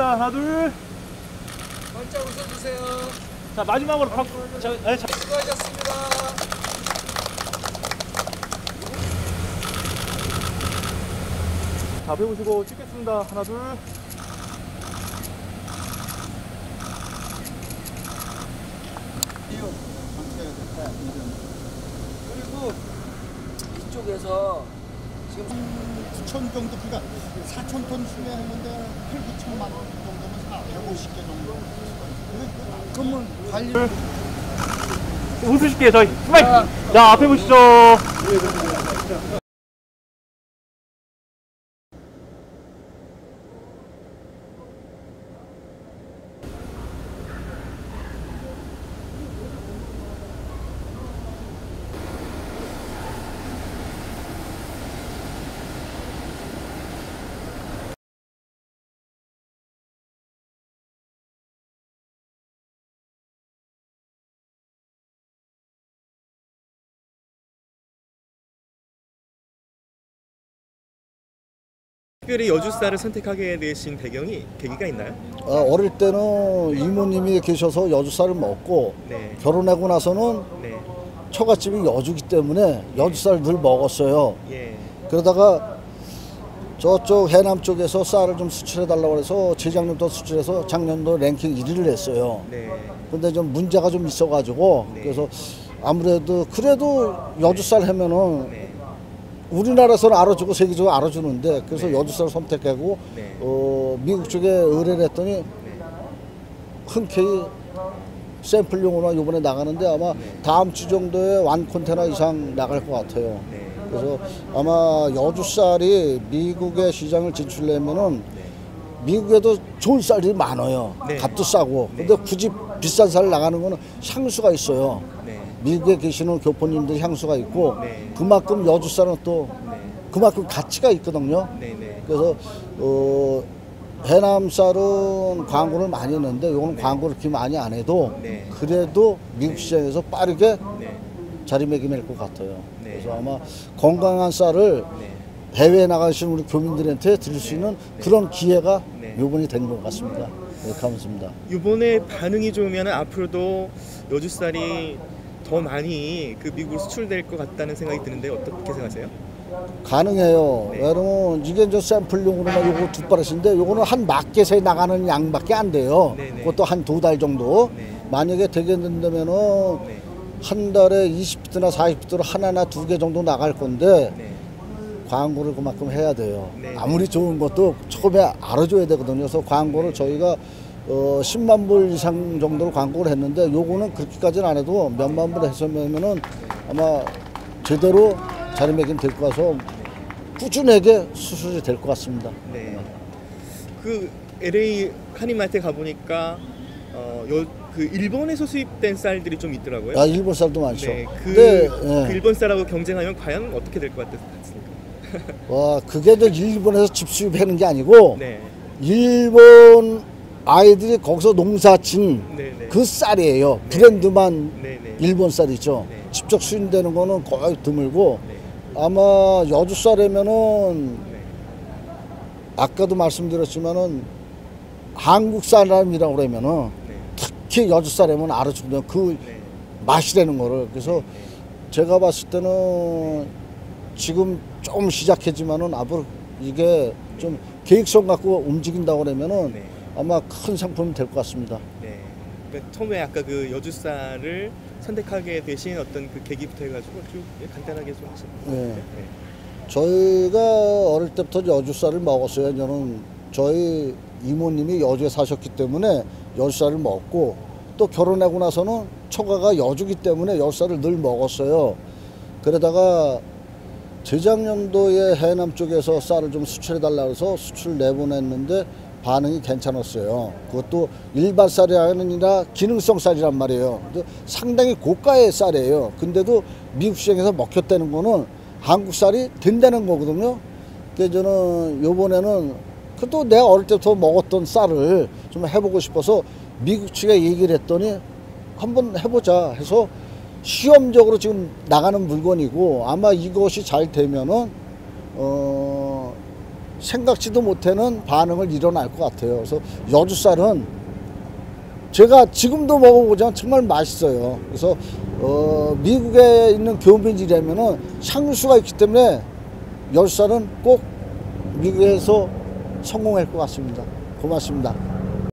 하나 둘. 반짝 웃어주세요. 자 마지막으로 박. 자, 아니, 자. 수고하셨습니다. 자 배우시고 찍겠습니다. 하나 둘. 그리고 이쪽에서 지금 9천 정도 그러니까 4천 톤 수매하는데 8, 9천만 원 정도면 다 150개 정도. 그러면 관리 웃으실게요 저희. smile. 자 앞에 보시죠. 특별히 여주사를 선택하게 되신 배경이 계기가 있나요? 어, 어릴 때는 이모님이 계셔서 여주쌀을 먹고 네. 결혼하고 나서는 네. 처갓집이 여주기 때문에 여주쌀 늘 먹었어요. 예. 그러다가 저쪽 해남 쪽에서 쌀을 좀 수출해 달라고 해서 재작년도 수출해서 작년도 랭킹 1위를 했어요. 네. 근데 좀 문제가 좀 있어가지고 네. 그래서 아무래도 그래도 여주쌀 하면은 네. 우리나라에서는 알아주고 세계적으로 알아주는데 그래서 네. 여주쌀을 선택하고 네. 어, 미국 쪽에 의뢰를 했더니 흔쾌히 샘플용으로 이번에 나가는데 아마 다음 주 정도에 완 컨테너 이상 나갈 것 같아요. 네. 그래서 아마 여주쌀이 미국의 시장을 진출하면은 미국에도 좋은 쌀이 많아요. 네. 값도 싸고. 근데 굳이 비싼 쌀 나가는 거는 향수가 있어요. 네. 미국에 계시는 교포님들 향수가 있고 네. 그만큼 여주쌀은 또 네. 그만큼 가치가 있거든요. 네. 네. 그래서 어 해남 쌀은 광고를 많이 했는데 이거는 광고를 그렇게 많이 안 해도 네. 그래도 미국 시장에서 빠르게 네. 자리매김할 것 같아요. 네. 그래서 아마 건강한 쌀을 네. 해외에 나가시는 우리 교민들한테 드릴 수 있는 그런 기회가 네. 요번이 된 것 같습니다. 네, 감사합니다. 이번에 반응이 좋으면 앞으로도 여주살이 더 많이 그 미국으로 수출될 것 같다는 생각이 드는데 어떻게 생각하세요? 가능해요. 네. 왜냐면 이게 저 샘플용으로만 요거 두 바렛인데 요거는 한 마켓에 나가는 양밖에 안 돼요. 네, 네. 그것도 한 두 달 정도. 네. 만약에 되게 된다면은 네. 한 달에 20비트나 40비트로 하나나 두 개 정도 나갈 건데 네. 광고를 그만큼 해야 돼요. 네. 아무리 좋은 것도 처음에 알아줘야 되거든요. 그래서 광고를 저희가 어, 10만 불 이상 정도로 광고를 했는데 요거는 그렇게까지는 안 해도 몇만 불 했으면은 아마 제대로 자리매김 될 것 같아서 꾸준하게 수술이 될 것 같습니다. 네. 그 LA 한인마트에 가보니까 어, 여, 그 일본에서 수입된 쌀들이 좀 있더라고요. 아, 일본 쌀도 많죠. 네, 그, 근데 그 예. 일본 쌀하고 경쟁하면 과연 어떻게 될 것 같습니까? 와, 그게 저 일본에서 집 수입하는 게 아니고 네, 일본 아이들이 거기서 농사진 네, 네, 그 쌀이에요. 브랜드만 네, 네, 일본 쌀이죠. 네. 직접 수입되는 거는 거의 드물고 네, 아마 여주 쌀이면은 네, 아까도 말씀드렸지만은 한국 사람이라고 그러면은 네, 특히 여주 쌀이면 알아주거든요. 그 네, 맛이라는 거를 그래서 제가 봤을 때는 지금 좀 시작했지만은 앞으로 이게 좀 계획성 갖고 움직인다고 그러면은 네. 아마 큰 상품이 될 것 같습니다. 네. 그러니까 처음에 아까 그 여주 쌀을 선택하게 되신 어떤 그 계기부터 해가지고 쭉 간단하게 좀 하시면 네. 저희가 어릴 때부터 여주쌀을 먹었어요. 저는 저희 이모님이 여주에 사셨기 때문에 여주쌀을 먹고 또 결혼하고 나서는 처가가 여주기 때문에 여주쌀을 늘 먹었어요. 그러다가 재작년도에 해남 쪽에서 쌀을 좀 수출해 달라 그래서 수출 내보냈는데 반응이 괜찮았어요. 그것도 일반 쌀이 아니라 기능성 쌀이란 말이에요. 상당히 고가의 쌀이에요. 근데도 미국 시장에서 먹혔다는 거는 한국 쌀이 된다는 거거든요. 그래서 저는 요번에는 그것도 내가 어릴 때부터 먹었던 쌀을 좀 해보고 싶어서 미국 측에 얘기를 했더니 한번 해보자 해서 시험적으로 지금 나가는 물건이고 아마 이것이 잘 되면은 어 생각지도 못하는 반응을 일어날 것 같아요. 그래서 여주쌀은 제가 지금도 먹어보지만 정말 맛있어요. 그래서 어, 미국에 있는 교민이라면은 향수가 있기 때문에 여주쌀은 꼭 미국에서 성공할 것 같습니다. 고맙습니다.